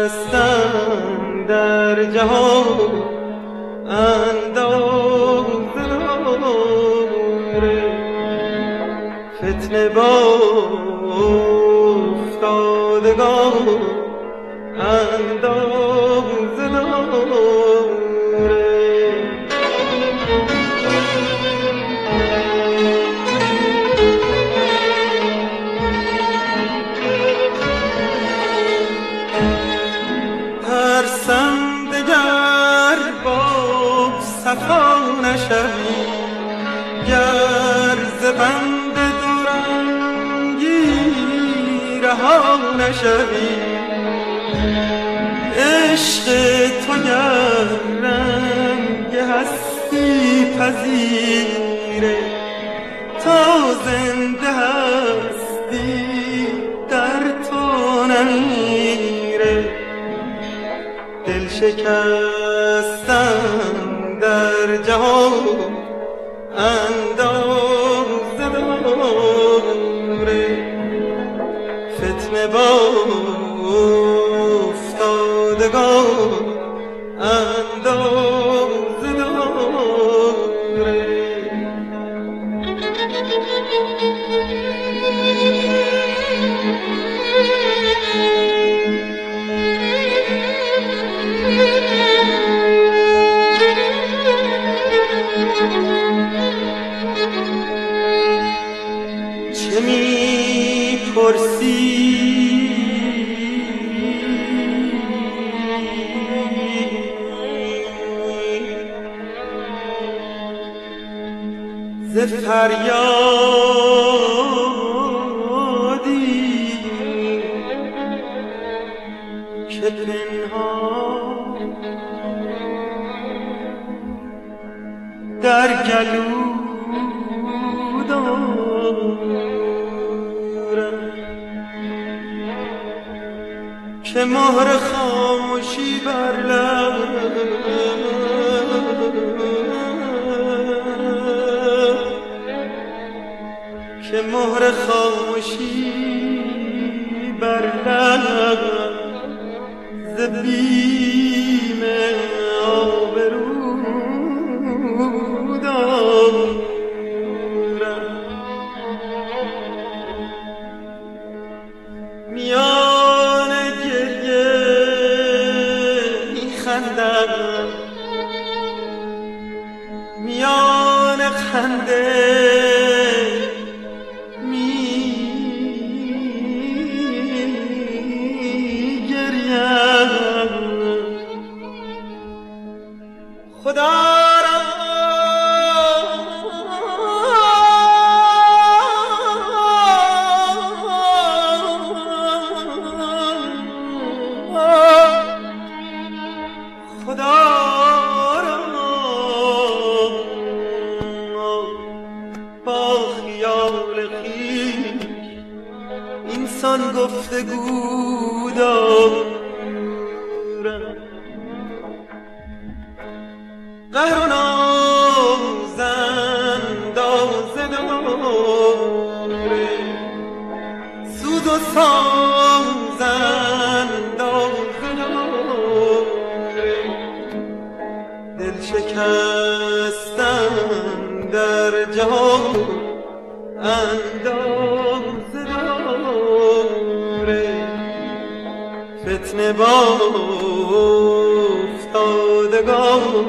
شکستن در جهان انداز فتنه با افتادگان انداز صفا نشوی. گر ز بند دورنگی رها نشوی. عشق تو گر رنگ هستی پذیره تا زنده هستی در تو نمیره. دل شکستن در جهان پرسی. ز فریادی که پنهان در گلو که مهر خاموشی بر لب. که مهر خاموشی بر لب. ز خیال خیش اینسان گفتگو دارم قهر و نازن دازه داره. سوز و سازن دازه داره. دل شکستن در جهان اندازه داره. فتنه با افتادگان